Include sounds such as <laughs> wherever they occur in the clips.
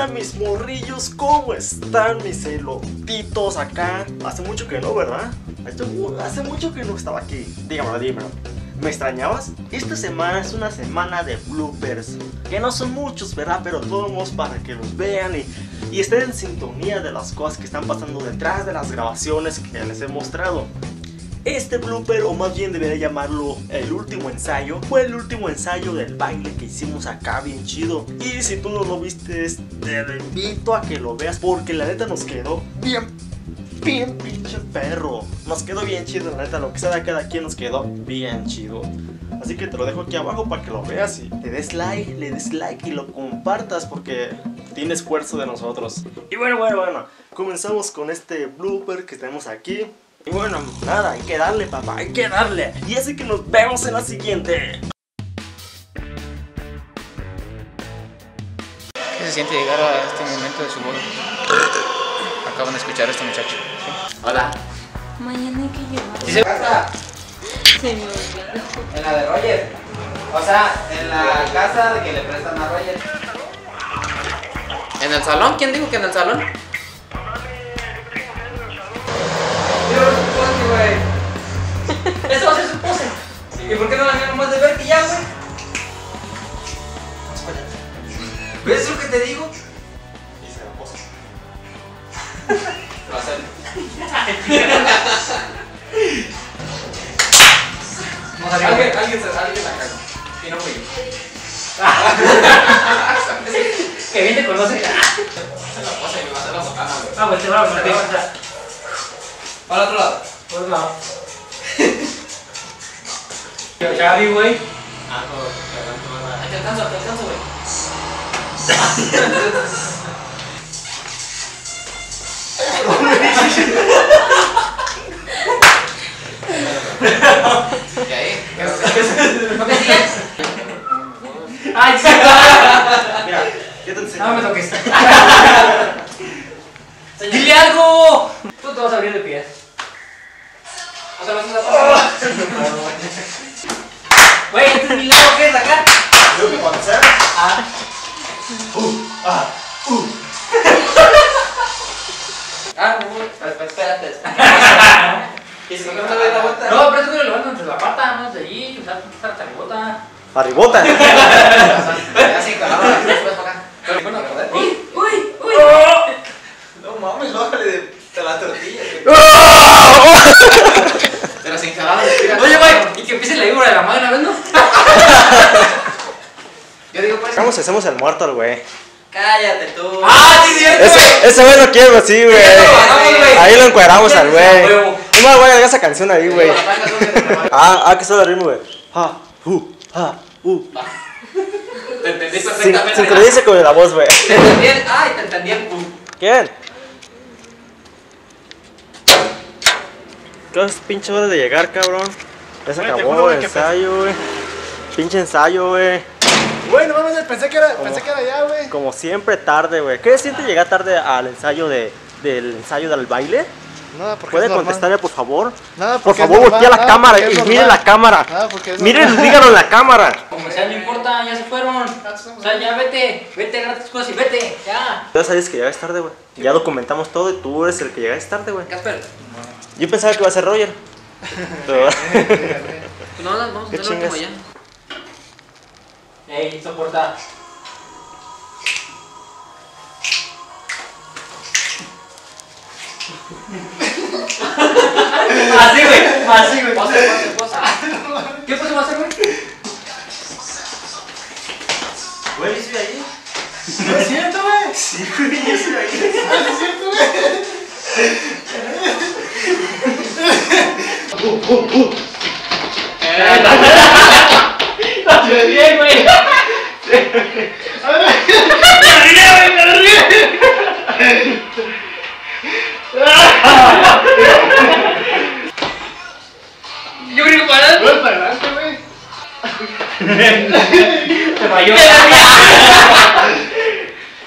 onda mis morrillos? ¿Cómo están mis elotitos acá? Hace mucho que no, ¿verdad? Hace mucho que no estaba aquí. Dígamelo, dígamelo. ¿Me extrañabas? Esta semana es una semana de bloopers. Que no son muchos, ¿verdad? Pero todos para que los vean y, y estén en sintonía de las cosas que están pasando detrás de las grabaciones que les he mostrado. Este blooper, o más bien debería llamarlo el último ensayo, fue el último ensayo del baile que hicimos acá bien chido. Y si tú no lo viste, te invito a que lo veas porque la neta nos quedó bien, bien pinche perro. Nos quedó bien chido, la neta, lo que sea de cada quien nos quedó bien chido. Así que te lo dejo aquí abajo para que lo veas y le des like, le des like y lo compartas porque tiene esfuerzo de nosotros. Y bueno, bueno, bueno, comenzamos con este blooper que tenemos aquí. Y bueno, nada, hay que darle, papá, hay que darle. Y así que nos vemos en la siguiente. ¿Qué se siente llegar a este momento de su boda? Acaban de escuchar a este muchacho. Hola. Mañana hay que llevar. ¿Sí se casa? Se me olvidó. En la de Roger. O sea, en la casa de que le prestan a Roger. ¿En el salón? ¿Quién dijo que en el salón? ¿Y por qué no la vieron más de ver que ya, güey? ¿Ves lo que te digo? <laughs> Y se la pose. Lo va a. Alguien, alguien, se- alguien la cagó. Y no fui yo. <laughs> Que bien te conoce. Se la pose y me va a hacer la botana, güey. Ah, pues te va a ver. Para el otro lado. Por un lado. Yo ya vi, güey. Ah, no, te alcanzo, te alcanzo, güey. ¿Y ahí? Mira, yo te enseño. No me toques. Dile algo. Tú te vas a abrir de pies. O sea, vas a pasar. Güey, este es mi lado, ¿qué es acá? Creo que cuando sea. Ah. Ah, no. Espérate. <laughs> ¿Y si no me doy la vuelta? No, pero tú que lo levantas entre la pata, no de allí, o sea, está <laughs> <laughs> la rebota. Arribota. Ya sin calor, después para acá. Pero bueno, joder. Uy, uy, uy. No mames, bájale de, de la tortilla. Pero sin calor, Oye, güey, y que empiece la víbora de la madre una vez, ¿no? Hacemos el muerto al güey. Cállate tú. Ah, sí, cierto. Ese, ese güey lo quiero así, güey. Ahí lo encuadramos al güey. Más, güey, haga esa canción ahí, güey. Ah, ah, que solo el ritmo, güey. Ha, hu, ha, hu. Te entendí perfectamente. Sincronice con la voz, güey. Te entendí el. Ay, te entendí el. pum. ¿Quién? ¿Qué es pinche hora de llegar, cabrón? Ya se acabó el ensayo, güey. Pinche ensayo, güey. Güey, no mames, pensé que era, pensé que era allá, güey. Como siempre tarde, güey. ¿Qué siente llegar tarde al ensayo de, del ensayo del baile? Nada, porque ¿Puede es normal. contestarme, por favor? Nada, Por porque es favor, normal, voltea la nada, cámara y normal. la cámara. Nada, Miren, díganlo en la cámara. Como sea, no importa, ya se fueron. O sea, ya vete, vete, agarra tus cosas y vete, ya. Ya sabes que llegas tarde, güey. Ya documentamos todo y tú eres el que llegaste tarde, güey. Casper. Yo pensaba que iba a ser Roger. Pero- <laughs> no, vamos a ¿Qué hacer lo último chingas? ya. Ey, soporta. Así, güey, así, güey. Pose, pose, pose. ¿Qué pose va a hacer, güey? Güey, ¿sí ahí? ¿No es cierto, güey? Sí, güey, yo estoy ahí. ¿No es cierto, güey? Bien, bien, güey. Yo creo que para Güey, para adelante, güey. te falló.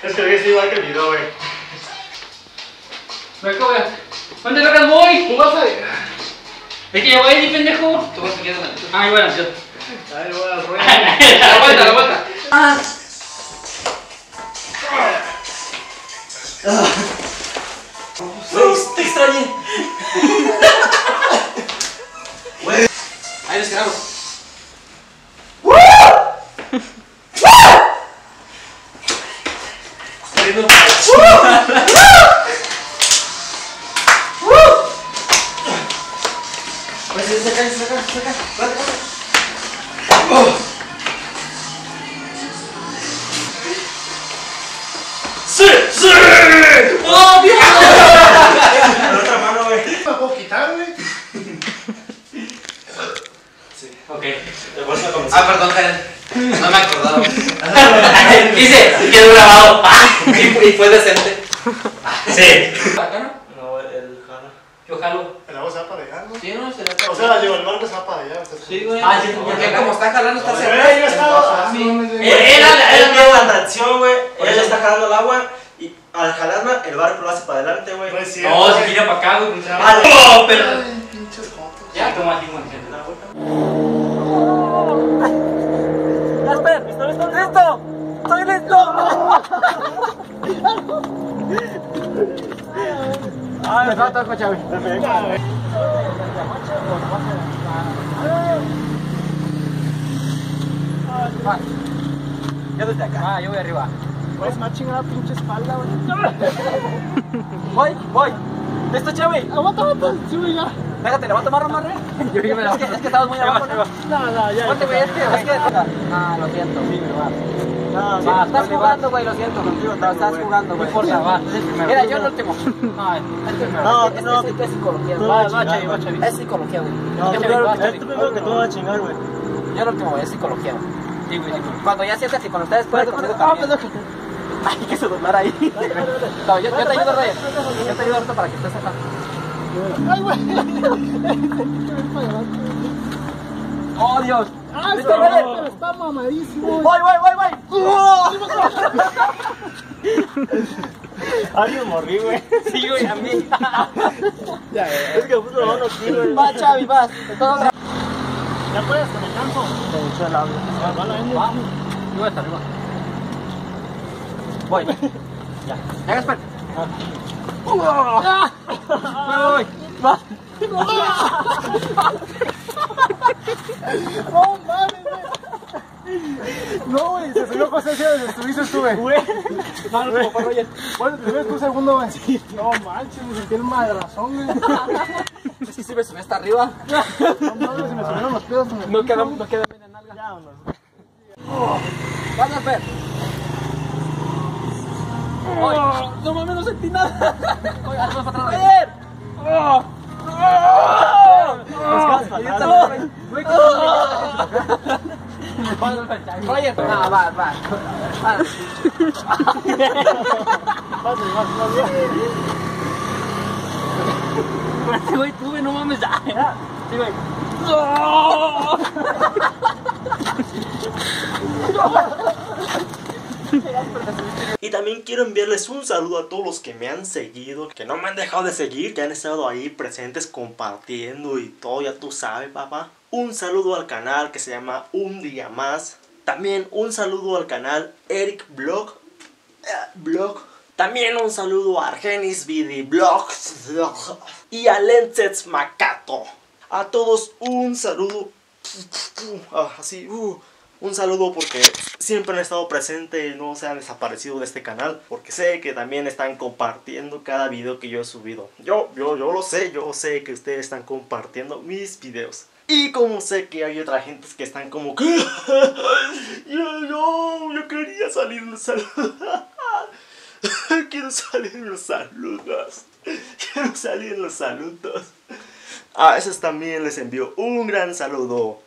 Es que lo hice igual que el video, güey. Me ¿Dónde vergas voy? Tú vas a... Es que ya voy ahí, pendejo. Tú vas siguiendo la Ay, bueno, yo. Ahí voy <laughs> ruedo. La vuelta. Ah. Güey, te extrañé. Ahí nos quedamos. No me acordaba. <laughs> Dice, quedó grabado. <laughs> Y fue decente. Sí. Acá no. No, el jala. Yo jalo. El agua se va para allá, ¿no? Sí, no, se la O sea, digo, el barco se va para allá. Sí, güey. Ah, sí, porque ya. como está jalando, está Güey, cerrado. yo estaba. Sí. no mames, güey. Él, él, él tiene la tracción, güey. Él está jalando el agua y al jalarla, el barco lo hace para adelante, güey. No es cierto, No, se güey. gira para acá, güey. pues, Ah, ¡Oh, pero! Ay, pinches jotos. Ya, toma así, güey. Me falta el coche. Yo desde acá. Ah, yo voy arriba. Pues. Voy, voy. ¿Listo, Chavi? Aguanta, aguanta. Sí, güey, ya. Déjate, le voy a tomar red. <laughs> Yo, me la... Es que, es que estabas muy <laughs> abajo, ¿no? No, no, ya. Ponte, güey, es que... Es que... Ah, lo siento. Sí, me va. No, Va, estás jugando, güey, lo siento. No, estás jugando, güey. No importa, va. Mira, yo el último. No, el primero. No, Es- no, es- psicología. tú Va, va, Chavi, va, güey. Chavi. Es psicología, güey. No, va, es tú primero que tú vas a chingar, güey. Yo el último, güey, es psicología, güey. Sí, güey, güey. Cuando ya sientas que cuando ustedes pueden conmigo Ah, también. <laughs> Hay que sudar ahí. No, yo, yo te ayudo, Reyes. Yo te ayudo ahorita para que estés acá. Ay, güey. ¡Oh, Dios! Ah, ¿Listo, está, Reyes? pero está mamadísimo. ¡Voy, voy, voy, voy! <laughs> Alguien morí, güey. Sí, güey, a mí. <laughs> Es que puso la mano aquí, güey. Va, Chavi, vas. Ya puedes, que me canso. Se echó el agua. Va la N. Va. Yo voy hasta arriba. Voy. Ya. Ya, Gaspar. Voy, voy. Va. No mames, güey. No, güey, se subió José Cía desde estuviste estuve. Güey. No, no, como Reyes. Bueno, te ves tu segundo, güey. No manches, me sentí el madrazón, güey. Es que si me subí hasta arriba. No mames, se me subieron los pedos. No queda, no queda bien en nalga. Ya, vámonos. Vas, Gaspar. No mames, no sentí nada. Más para atrás. Oye, no, va, va. va. Espérate, güey, tú, güey, no mames. ya. Sí, güey. <laughs> Y también quiero enviarles un saludo a todos los que me han seguido, que no me han dejado de seguir, que han estado ahí presentes compartiendo y todo, ya tú sabes, papá. Un saludo al canal que se llama Un Día Más. También un saludo al canal Eric Blog. eh, Blog. También un saludo a Argenis Vidi Blogs. Y a Lensets Macato. A todos un saludo. Así, uh, un saludo porque siempre han estado presentes no se han desaparecido de este canal. Porque sé que también están compartiendo cada video que yo he subido. Yo, yo, yo lo sé, yo sé que ustedes están compartiendo mis videos. Y como sé que hay otra gente que están como que... <laughs> yo no, yo quería <laughs> salir los saludos. Quiero salir en los saludos. Quiero salir en los saludos. A esos también les envío un gran saludo.